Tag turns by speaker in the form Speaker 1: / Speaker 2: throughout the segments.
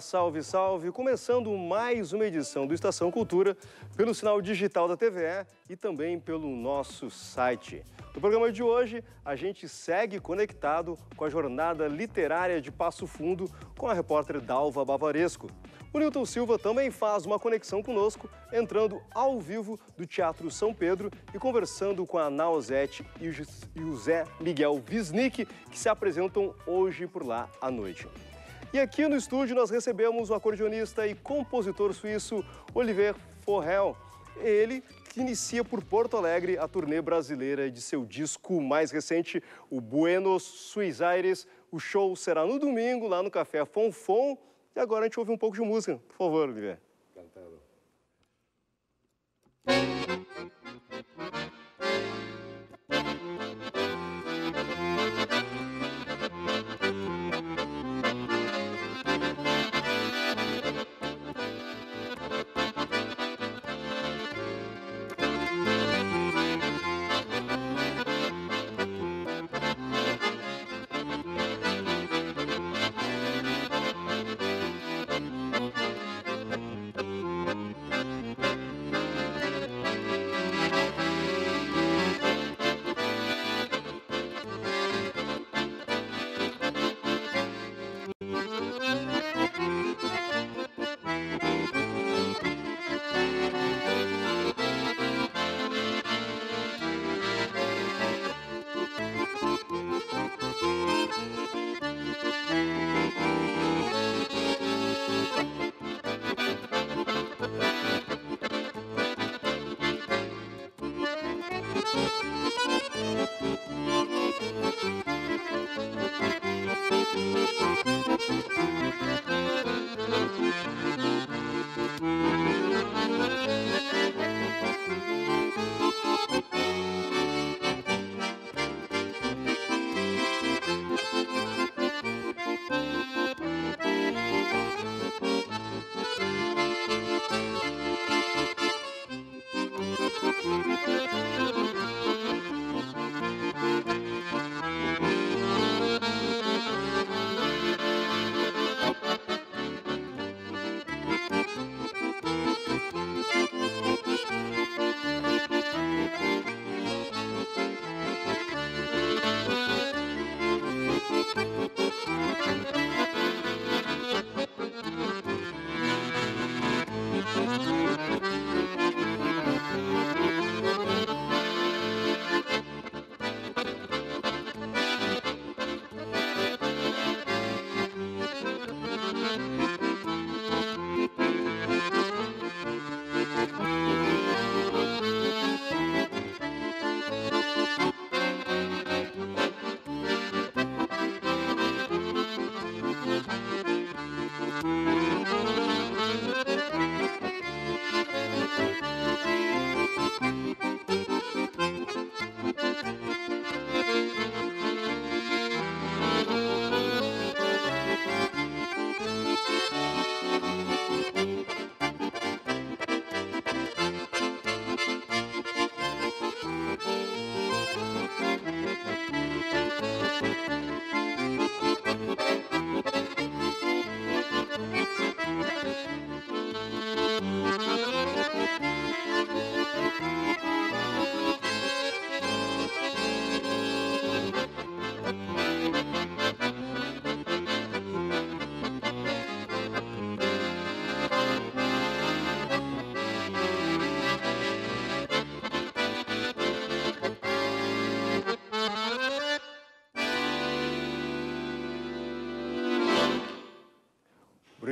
Speaker 1: Salve, salve! Começando mais uma edição do Estação Cultura pelo sinal digital da TVE e também pelo nosso site. No programa de hoje, a gente segue conectado com a jornada literária de Passo Fundo com a repórter Dalva Bavaresco. O Newton Silva também faz uma conexão conosco, entrando ao vivo do Teatro São Pedro e conversando com a Nausete e o Zé Miguel Wisnik, que se apresentam hoje por lá à noite. E aqui no estúdio nós recebemos o acordeonista e compositor suíço Oliver Forrell. Ele que inicia por Porto Alegre a turnê brasileira de seu disco mais recente, o Buenos Suiz Aires. O show será no domingo, lá no Café Fonfon. E agora a gente ouve um pouco de música. Por favor, Oliver.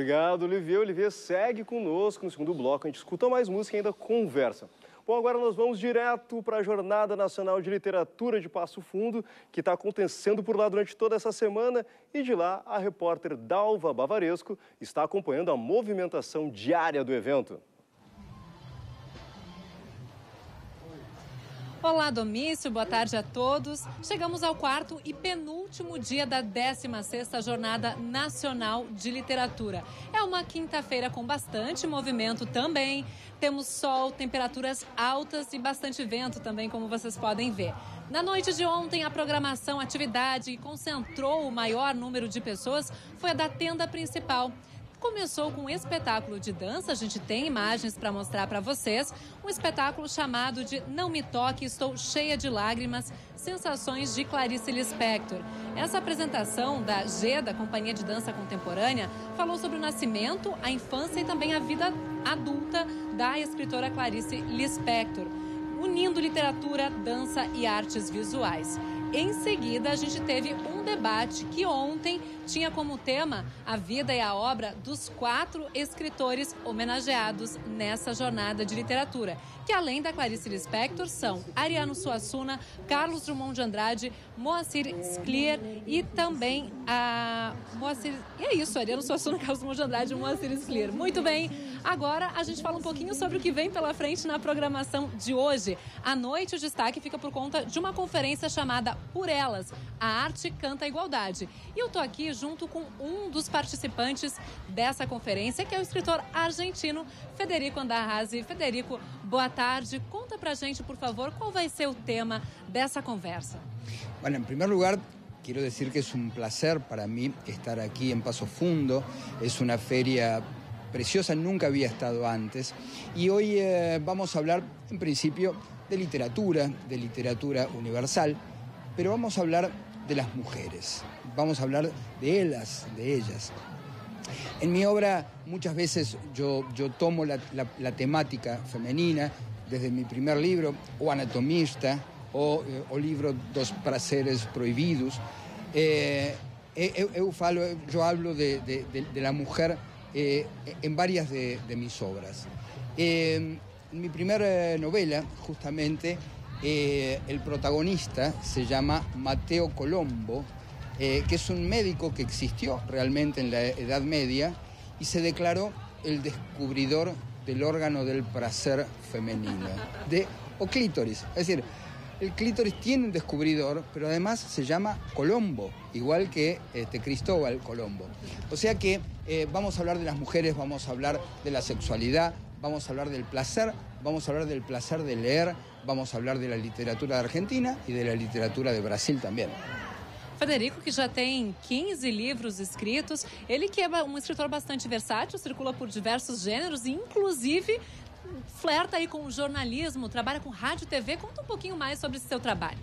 Speaker 1: Obrigado, Olivier. Olivier segue conosco no segundo bloco. A gente escuta mais música e ainda conversa. Bom, agora nós vamos direto para a Jornada Nacional de Literatura de Passo Fundo, que está acontecendo por lá durante toda essa semana. E de lá, a repórter Dalva Bavaresco está acompanhando a movimentação diária do evento.
Speaker 2: Olá, Domício, boa tarde a todos. Chegamos ao quarto e penúltimo dia da 16ª Jornada Nacional de Literatura. É uma quinta-feira com bastante movimento também. Temos sol, temperaturas altas e bastante vento também, como vocês podem ver. Na noite de ontem, a programação, atividade que concentrou o maior número de pessoas foi a da tenda principal. Começou com um espetáculo de dança. A gente tem imagens para mostrar para vocês. Um espetáculo chamado de Não Me Toque, Estou Cheia de Lágrimas, Sensações de Clarice Lispector. Essa apresentação da G, da Companhia de Dança Contemporânea, falou sobre o nascimento, a infância e também a vida adulta da escritora Clarice Lispector, unindo literatura, dança e artes visuais. Em seguida, a gente teve um debate que ontem tinha como tema a vida e a obra dos quatro escritores homenageados nessa jornada de literatura, que além da Clarice Lispector são Ariano Suassuna, Carlos Drummond de Andrade, Moacir Sclier e também a Moacir... E é isso, Ariano Suassuna, Carlos Drummond de Andrade e Moacir Sclier. Muito bem, agora a gente fala um pouquinho sobre o que vem pela frente na programação de hoje. À noite, o destaque fica por conta de uma conferência chamada Por Elas, a arte canta a igualdade. E eu tô aqui junto com um dos participantes dessa conferência, que é o escritor argentino Federico Andarrazi. Federico, boa tarde. Conta pra gente, por favor, qual vai ser o tema dessa conversa.
Speaker 3: Bueno, en primer lugar, quiero decir que es un placer para mí estar aquí en Paso Fundo. Es una feria preciosa, nunca había estado antes. Y hoy eh, vamos a hablar, en principio, de literatura, de literatura universal, pero vamos a hablar de las mujeres. Vamos a hablar de ellas, de ellas. En mi obra muchas veces yo, yo tomo la, temática femenina, desde mi primer libro, O Anatomista, o, eh, libro Dos Prazeres Prohibidos. Eh, eu, eu, yo hablo de, de, la mujer eh, en varias de, mis obras. en mi primera novela, justamente, eh, el protagonista se llama Mateo Colombo, eh, que es un médico que existió realmente en la Edad Media y se declaró el descubridor del órgano del placer femenino, de, o clítoris. Es decir, el clítoris tiene un descubridor, pero además se llama Colombo, igual que este, Cristóbal Colombo. O sea que eh, vamos a hablar de las mujeres, vamos a hablar de la sexualidad, vamos a hablar del placer, vamos a hablar del placer de leer, vamos a hablar de la literatura de Argentina y de la literatura de Brasil también.
Speaker 2: Federico, que já tem 15 livros escritos, ele que é um escritor bastante versátil, circula por diversos gêneros, inclusive flerta aí com o jornalismo, trabalha com rádio e TV. Conta um pouquinho mais sobre esse seu trabalho.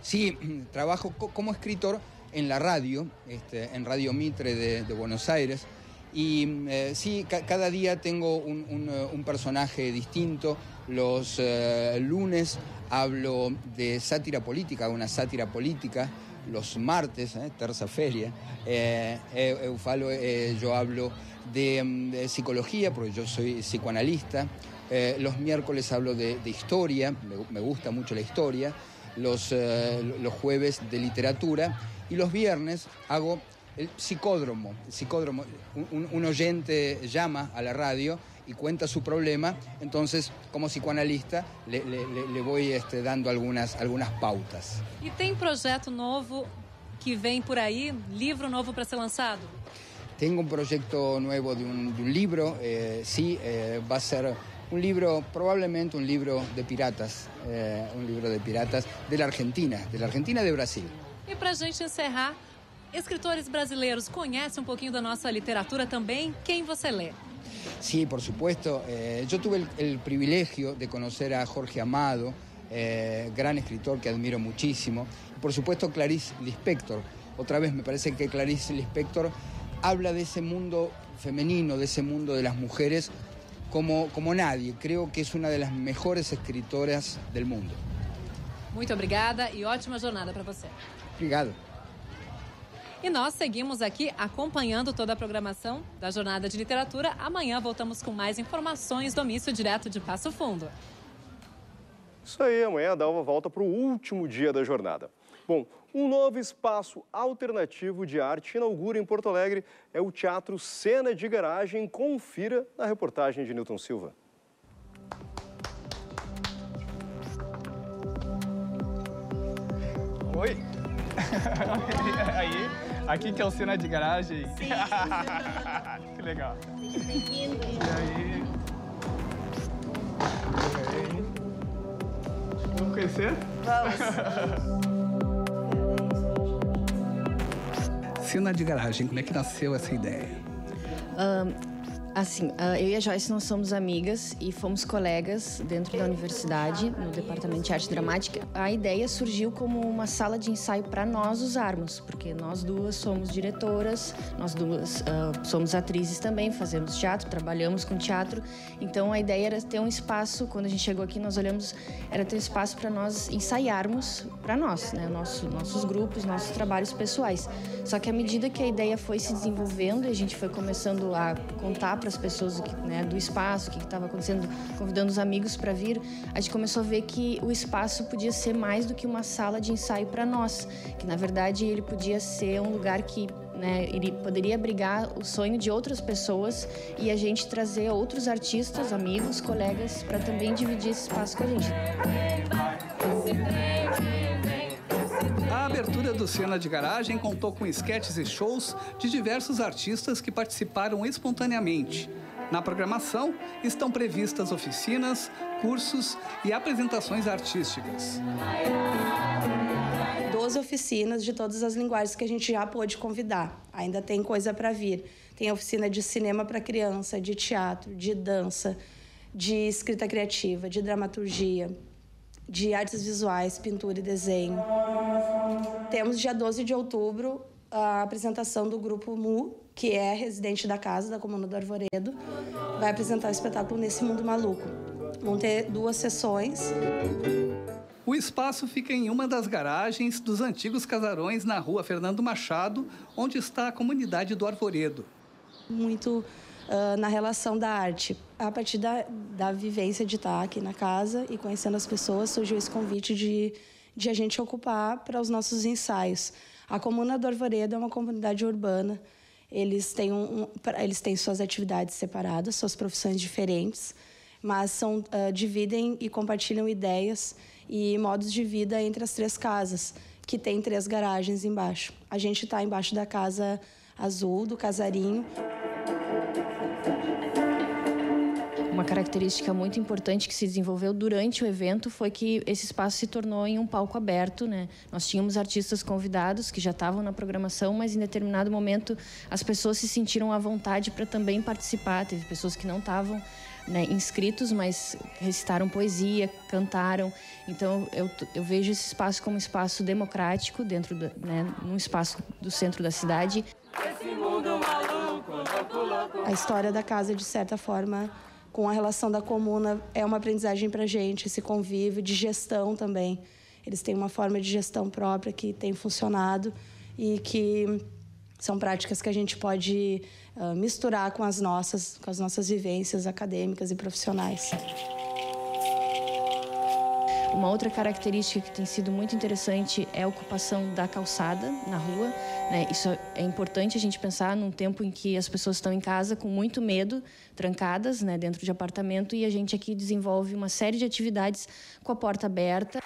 Speaker 3: Sí, trabajo como escritor en la radio, este, en Radio Mitre de, de Buenos Aires. Y eh, sí, ca cada día tengo un, un personaje distinto. Los eh, lunes hablo de sátira política, una sátira política. Los martes, eh, terza feria, eh, eu falo, eh, yo hablo de, de, psicología, porque yo soy psicoanalista. Eh, los miércoles hablo de, de historia, me, me, gusta mucho la historia. Los, los jueves de literatura. Y los viernes hago el psicódromo. El psicódromo. Un, un, oyente llama a la radio y cuenta su problema, entonces como psicoanalista le, le, le voy este, dando algunas, algunas pautas.
Speaker 2: E tem projeto novo que vem por aí, livro novo para ser lançado?
Speaker 3: Tengo un proyecto nuevo de un, de un libro, eh, sí, eh, va a ser un libro, probablemente un libro de piratas, eh, un libro de piratas de la Argentina, de la Argentina y de Brasil.
Speaker 2: E para gente encerrar, escritores brasileiros conhecem um pouquinho da nossa literatura também? Quem você lê?
Speaker 3: Sí, por supuesto. Eh, yo tuve el, el, privilegio de conocer a Jorge Amado, eh, gran escritor que admiro muchísimo. Por supuesto, Clarice Lispector. Otra vez me parece que Clarice Lispector habla de ese mundo femenino, de ese mundo de las mujeres, como, como nadie. Creo que es una de las mejores escritoras del mundo.
Speaker 2: Muito obrigada e ótima jornada para você.
Speaker 3: Obrigado.
Speaker 2: E nós seguimos aqui acompanhando toda a programação da Jornada de Literatura. Amanhã voltamos com mais informações do Mício Direto de Passo Fundo.
Speaker 1: Isso aí, amanhã dá uma volta para o último dia da jornada. Bom, um novo espaço alternativo de arte inaugura em Porto Alegre é o Teatro Cena de Garagem. Confira na reportagem de Newton Silva.
Speaker 4: Oi! Aí, aqui que é o Cena de Garagem.
Speaker 5: Sim.
Speaker 4: que legal. E aí? E aí? Vamos conhecer?
Speaker 5: Vamos.
Speaker 4: Cena de Garagem, como é que nasceu essa ideia?
Speaker 6: Assim, ah, eu e a Joyce nós somos amigas e fomos colegas dentro da universidade, no departamento de arte dramática. A ideia surgiu como uma sala de ensaio para nós usarmos, porque nós duas somos diretoras, nós duas uh, somos atrizes também, fazemos teatro, trabalhamos com teatro. Então a ideia era ter um espaço. Quando a gente chegou aqui, nós olhamos, era ter um espaço para nós ensaiarmos para nós, né, Nosso, nossos grupos, nossos trabalhos pessoais. Só que à medida que a ideia foi se desenvolvendo e a gente foi começando a contar para as pessoas né, do espaço, o que estava acontecendo, convidando os amigos para vir, a gente começou a ver que o espaço podia ser mais do que uma sala de ensaio para nós, que na verdade ele podia ser um lugar que né, ele poderia abrigar o sonho de outras pessoas e a gente trazer outros artistas, amigos, colegas para também dividir esse espaço com a gente.
Speaker 7: Abertura do Cena de Garagem contou com esquetes e shows de diversos artistas que participaram espontaneamente. Na programação estão previstas oficinas, cursos e apresentações artísticas.
Speaker 8: 12 oficinas de todas as linguagens que a gente já pôde convidar. Ainda tem coisa para vir. Tem oficina de cinema para criança, de teatro, de dança, de escrita criativa, de dramaturgia, de artes visuais, pintura e desenho. Temos dia 12 de outubro a apresentação do grupo MU, que é residente da casa da Comuna do Arvoredo, vai apresentar o espetáculo Nesse Mundo Maluco. Vão ter duas sessões.
Speaker 7: O espaço fica em uma das garagens dos antigos casarões na rua Fernando Machado, onde está a comunidade do Arvoredo.
Speaker 8: Muito uh, na relação da arte. A partir da, da vivência de estar aqui na casa e conhecendo as pessoas, surgiu esse convite de, de a gente ocupar para os nossos ensaios. A Comuna do Arvoredo é uma comunidade urbana. Eles têm, um, um, eles têm suas atividades separadas, suas profissões diferentes, mas são, uh, dividem e compartilham ideias e modos de vida entre as três casas, que tem três garagens embaixo. A gente está embaixo da casa azul, do casarinho.
Speaker 6: Uma característica muito importante que se desenvolveu durante o evento foi que esse espaço se tornou em um palco aberto, né? Nós tínhamos artistas convidados que já estavam na programação, mas em determinado momento as pessoas se sentiram à vontade para também participar. Teve pessoas que não estavam né, inscritos, mas recitaram poesia, cantaram. Então eu, eu vejo esse espaço como um espaço democrático dentro, do, né, num espaço do centro da cidade.
Speaker 8: A história da casa, de certa forma, com a relação da comuna é uma aprendizagem para a gente, esse convívio de gestão também. Eles têm uma forma de gestão própria que tem funcionado e que são práticas que a gente pode uh, misturar com as nossas, com as nossas vivências acadêmicas e profissionais.
Speaker 6: Uma outra característica que tem sido muito interessante é a ocupação da calçada na rua. Né? Isso é importante a gente pensar num tempo em que as pessoas estão em casa com muito medo, trancadas né, dentro de apartamento, e a gente aqui desenvolve uma série de atividades com a porta aberta.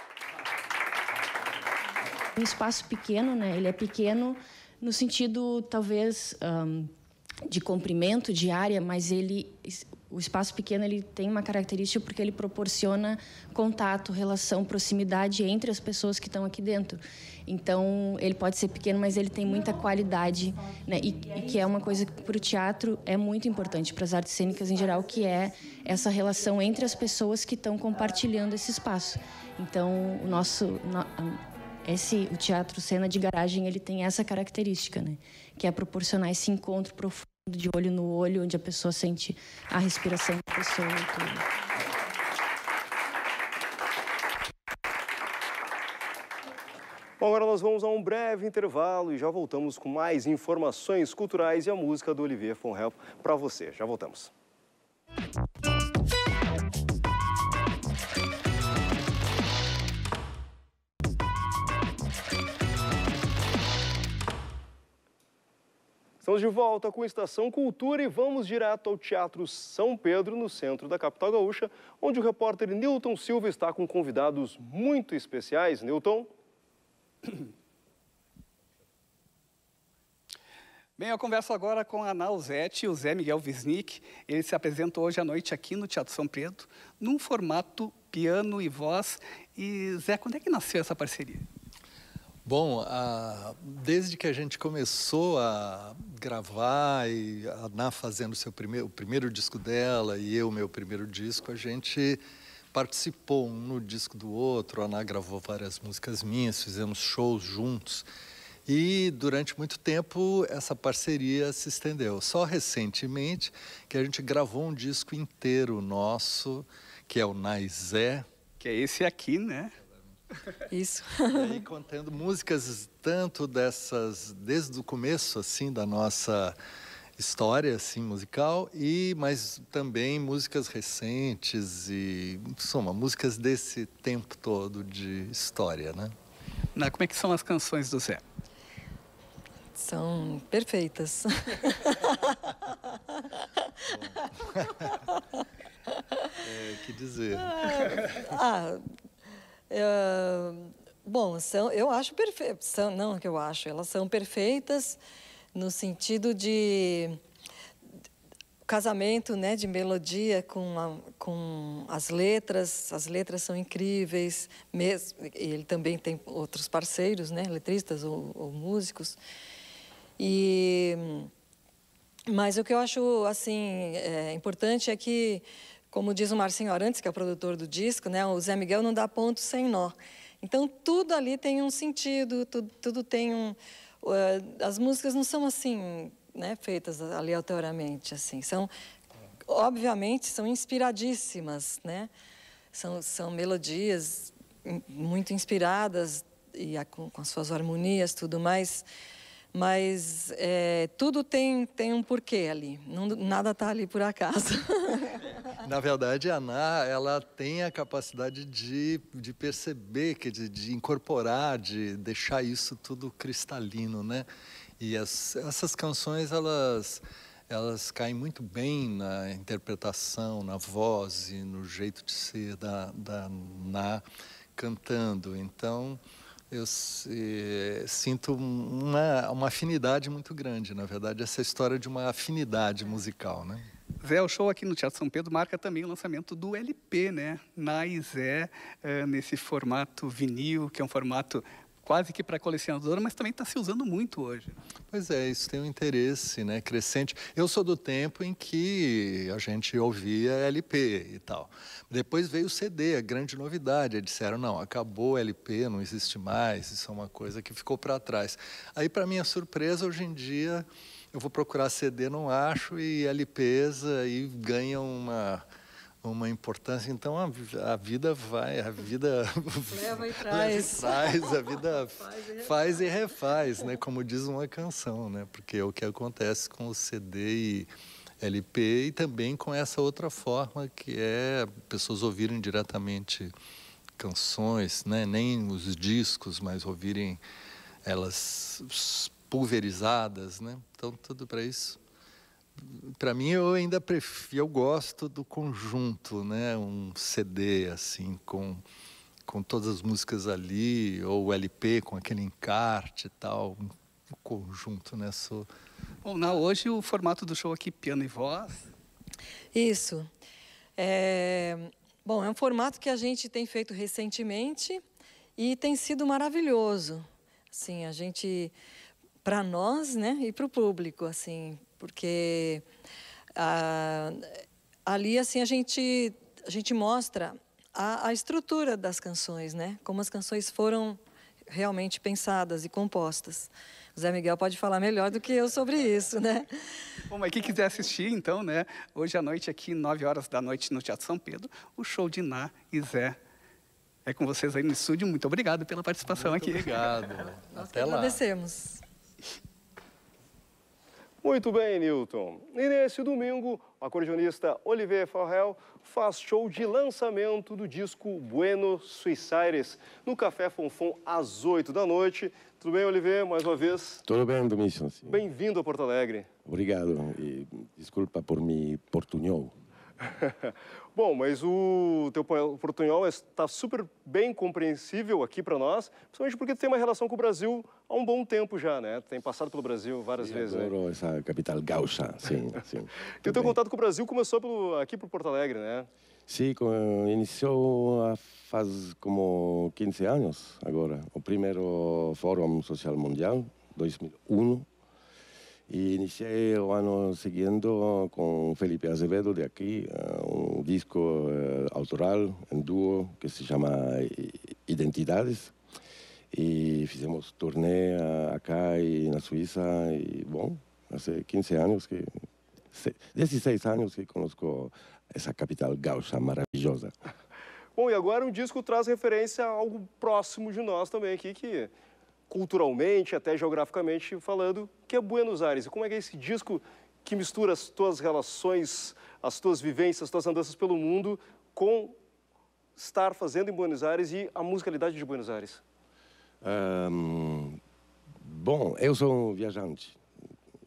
Speaker 6: Um espaço pequeno, né? ele é pequeno no sentido, talvez, um, de comprimento de área, mas ele o espaço pequeno ele tem uma característica porque ele proporciona contato, relação, proximidade entre as pessoas que estão aqui dentro. Então, ele pode ser pequeno, mas ele tem muita qualidade, né? E, e que é uma coisa que para o teatro é muito importante, para as artes cênicas em geral, que é essa relação entre as pessoas que estão compartilhando esse espaço. Então, o nosso esse o teatro cena de garagem ele tem essa característica, né? Que é proporcionar esse encontro profundo de olho no olho, onde a pessoa sente a respiração da pessoa e tudo.
Speaker 1: Bom, agora nós vamos a um breve intervalo e já voltamos com mais informações culturais e a música do Olivier von Help para você. Já voltamos. Estamos de volta com Estação Cultura e vamos direto ao Teatro São Pedro, no centro da capital gaúcha, onde o repórter Newton Silva está com convidados muito especiais. Newton?
Speaker 7: Bem, eu converso agora com a Nausete e o Zé Miguel Wisnik. Ele se apresentou hoje à noite aqui no Teatro São Pedro, num formato piano e voz. E, Zé, quando é que nasceu essa parceria?
Speaker 9: Bom, a, desde que a gente começou a gravar e a Ana fazendo seu primeiro, o primeiro disco dela e eu meu primeiro disco, a gente participou um no disco do outro. A Ana gravou várias músicas minhas, fizemos shows juntos. E durante muito tempo essa parceria se estendeu. Só recentemente que a gente gravou um disco inteiro nosso, que é o Naizé.
Speaker 7: Que é esse aqui, né?
Speaker 10: Isso.
Speaker 9: E aí contando músicas tanto dessas desde o começo assim da nossa história assim musical e mas também músicas recentes e soma músicas desse tempo todo de história, né?
Speaker 7: Na, como é que são as canções do Zé?
Speaker 10: São perfeitas.
Speaker 9: é, que dizer?
Speaker 10: ah, bom, são, eu acho perfeitas. Não que eu acho, elas são perfeitas no sentido de casamento, né, de melodia com, a, com as letras. As letras são incríveis. Mesmo, ele também tem outros parceiros, né, letristas ou, ou músicos. E mas o que eu acho assim é, importante é que como diz o Marcinho Arantes, que é o produtor do disco, né, o Zé Miguel não dá ponto sem nó. Então, tudo ali tem um sentido, tudo, tudo tem um... Uh, as músicas não são assim, né, feitas aleatoriamente, assim. São, obviamente, são inspiradíssimas, né? São, são melodias muito inspiradas e a, com, com as suas harmonias, tudo mais mas é, tudo tem, tem um porquê ali, não, nada está ali por acaso.
Speaker 9: Na verdade, a Ana, ela tem a capacidade de, de perceber, que de, de incorporar, de deixar isso tudo cristalino, né? E as, essas canções, elas, elas caem muito bem na interpretação, na voz e no jeito de ser da, da Ná cantando. Então, eu eh, sinto uma, uma afinidade muito grande, na verdade, essa história de uma afinidade musical, né?
Speaker 7: Zé, o show aqui no Teatro São Pedro marca também o lançamento do LP, né? Na Zé, eh, nesse formato vinil, que é um formato quase que para colecionador, mas também está se usando muito hoje.
Speaker 9: Pois é, isso tem um interesse né, crescente. Eu sou do tempo em que a gente ouvia LP e tal. Depois veio o CD, a grande novidade. Disseram, não, acabou o LP, não existe mais, isso é uma coisa que ficou para trás. Aí, para minha surpresa, hoje em dia, eu vou procurar CD, não acho, e LPs aí ganham uma uma importância. Então a, a vida vai, a vida
Speaker 10: leva e traz,
Speaker 9: traz a vida faz e, refaz, né? Como diz uma canção, né? Porque é o que acontece com o CD e LP e também com essa outra forma que é pessoas ouvirem diretamente canções, né? Nem os discos, mas ouvirem elas pulverizadas, né? Então tudo para isso para mim eu ainda prefiro, eu gosto do conjunto, né? Um CD assim com com todas as músicas ali ou o LP com aquele encarte e tal, um conjunto, né? Sou...
Speaker 7: Bom, na hoje o formato do show aqui piano e voz.
Speaker 10: Isso. É... Bom, é um formato que a gente tem feito recentemente e tem sido maravilhoso. Assim, a gente para nós, né, e para o público, assim, porque ah, ali assim a gente a gente mostra a, a, estrutura das canções, né? Como as canções foram realmente pensadas e compostas. O Zé Miguel pode falar melhor do que eu sobre isso, né?
Speaker 7: Bom, mas quem quiser assistir, então, né? Hoje à noite, aqui, 9 horas da noite, no Teatro São Pedro, o show de Ná e Zé. É com vocês aí no estúdio. Muito obrigado pela participação
Speaker 9: Muito
Speaker 7: aqui.
Speaker 9: Obrigado.
Speaker 10: Nós Até lá. Agradecemos.
Speaker 1: Muito bem, Newton. E nesse domingo, o acordeonista Olivier Forrel faz show de lançamento do disco Bueno Suicides no Café Fonfon às 8 da noite. Tudo bem, Olivier, mais uma vez?
Speaker 11: Tudo bem, Domingos.
Speaker 1: Bem-vindo a Porto Alegre.
Speaker 11: Obrigado e desculpa por me portunhol.
Speaker 1: Bom, mas o teu portunhol está super bem compreensível aqui para nós, principalmente porque tu tem uma relação com o Brasil há um bom tempo já, né? Tem passado pelo Brasil várias
Speaker 11: sim,
Speaker 1: vezes.
Speaker 11: Adoro
Speaker 1: né?
Speaker 11: essa capital gaúcha, sim, sim.
Speaker 1: e o teu contato com o Brasil começou pelo, aqui por Porto Alegre, né?
Speaker 11: Sim, iniciou há faz como 15 anos agora, o primeiro Fórum Social Mundial, 2001. E iniciei o ano seguinte com Felipe Azevedo de aqui, eh, um disco eh, autoral em duo que se chama I- Identidades. E fizemos turnê acá e na Suíça e, bom, há 15 anos que... se- 16 anos que conosco essa capital gaúcha maravilhosa.
Speaker 1: Bom, e agora um disco traz referência a algo próximo de nós também aqui, que culturalmente, até geograficamente falando, que é Buenos Aires. E como é que é esse disco que mistura as tuas relações, as tuas vivências, as tuas andanças pelo mundo com estar fazendo em Buenos Aires e a musicalidade de Buenos Aires?
Speaker 11: Ahm, bom, eu sou um viajante,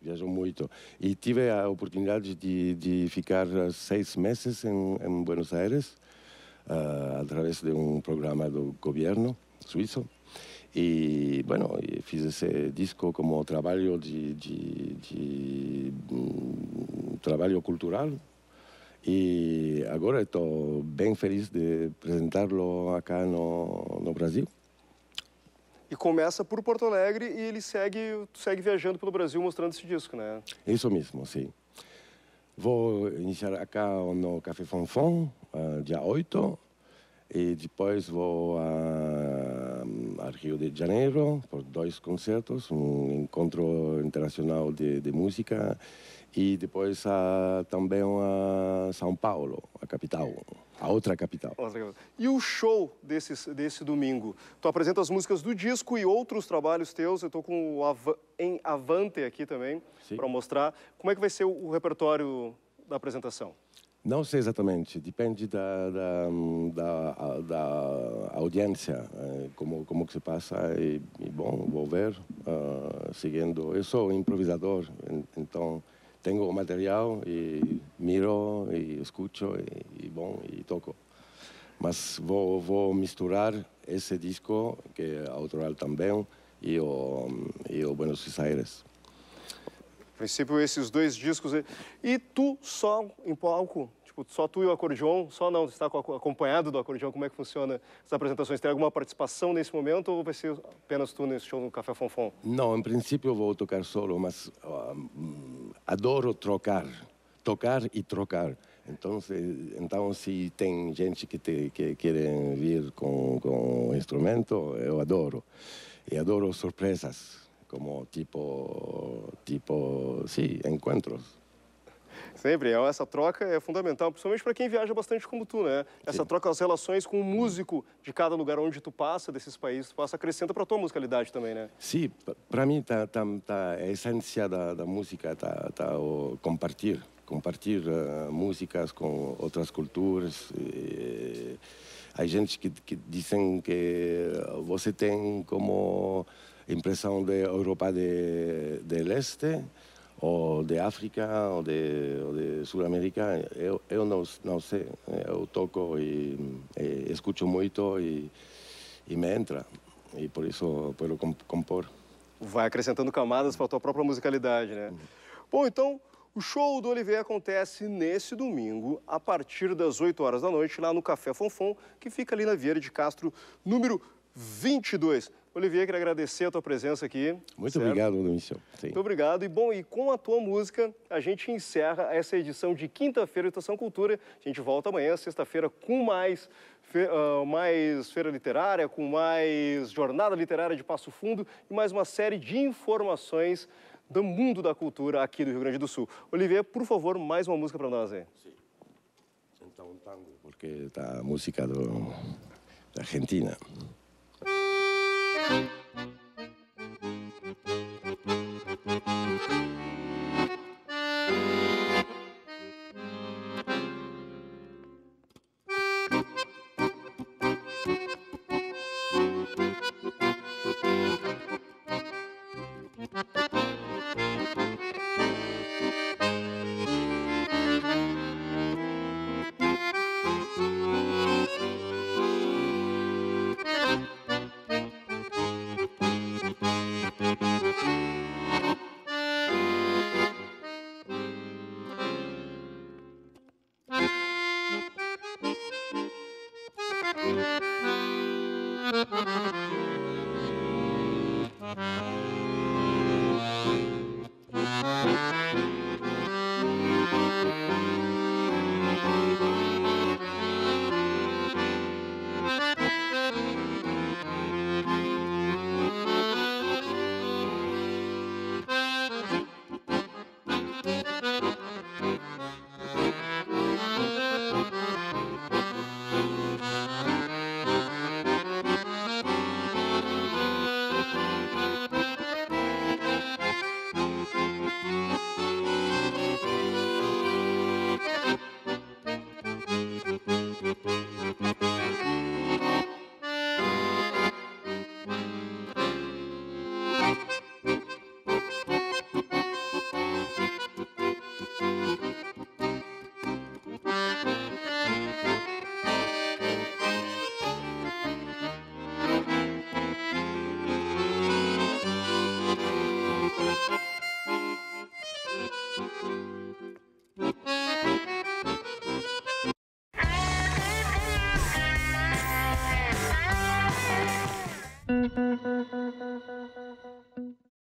Speaker 11: viajo muito e tive a oportunidade de, de ficar seis meses em, em Buenos Aires ah, através de um programa do governo suíço e bueno fiz esse disco como trabalho de, de, de hum, trabalho cultural e agora estou bem feliz de apresentá-lo acá no, no Brasil.
Speaker 1: E começa por Porto Alegre e ele segue, segue viajando pelo Brasil mostrando esse disco, né?
Speaker 11: Isso mesmo, sim. Vou iniciar acá no Café Fonfon, ah, dia 8, e depois vou a, Rio de Janeiro por dois concertos, um encontro internacional de, de música, e depois a, também a São Paulo, a capital, a outra capital.
Speaker 1: E o show desse, desse domingo? Tu apresenta as músicas do disco e outros trabalhos teus. Eu estou com o Ava- em Avante aqui também, para mostrar. Como é que vai ser o, o repertório da apresentação?
Speaker 11: Não sei exatamente, depende da, da, da, da audiência, eh, como, como que se passa e, e bom, vou ver, ah, seguindo. Eu sou improvisador, en- então tenho o material e miro e escuto e, e bom, e toco. Mas vou, vou misturar esse disco, que é autoral também, e o, e o Buenos Aires.
Speaker 1: Princípio, esses dois discos. e- tu só em palco? Tipo, só tu e o acordeon? Só não? Tu está com- acompanhado do acordeon? Como é que funciona as apresentações? Tem alguma participação nesse momento ou vai ser apenas tu nesse show no Café Fonfon?
Speaker 11: Não, em princípio vou tocar solo, mas adoro trocar, tocar e trocar. Então, se, então se tem gente que, te, que quer vir com, com instrumento, eu adoro. E adoro surpresas, como tipo, tipo, sim, encontros.
Speaker 1: Sempre, essa troca é fundamental, principalmente para quem viaja bastante como tu, né? Essa troca, as relações com o músico de cada lugar onde tu passa, desses países, tu passa, acrescenta para tua musicalidade também, né?
Speaker 11: Sim, para mim tá, tá, tá, a essência da, da música tá, tá o compartilhar, compartilhar eh, músicas com outras culturas. E, há gente que, que dizem que você tem como impressão de Europa de, de leste ou de África ou de, de Sul-América. Eu, eu não, não sei, eu toco e, e escuto muito e, e me entra. E por isso com- compor.
Speaker 1: Vai acrescentando camadas para a tua própria musicalidade, né? Bom, então, o show do Olivier acontece nesse domingo, a partir das 8 horas da noite, lá no Café Fonfon, que fica ali na Vieira de Castro, número 22. Olivier, queria agradecer a tua presença aqui.
Speaker 11: Muito
Speaker 1: certo?
Speaker 11: obrigado, Domício. Sim.
Speaker 1: Muito obrigado. E bom, e com a tua música, a gente encerra essa edição de quinta-feira do Estação Cultura. A gente volta amanhã, sexta-feira, com mais, fe- ah, mais feira literária, com mais jornada literária de Passo Fundo e mais uma série de informações do mundo da cultura aqui do Rio Grande do Sul. Olivier, por favor, mais uma música para nós aí.
Speaker 11: Então, um tango, porque tá a música do, da Argentina.
Speaker 5: Thank you.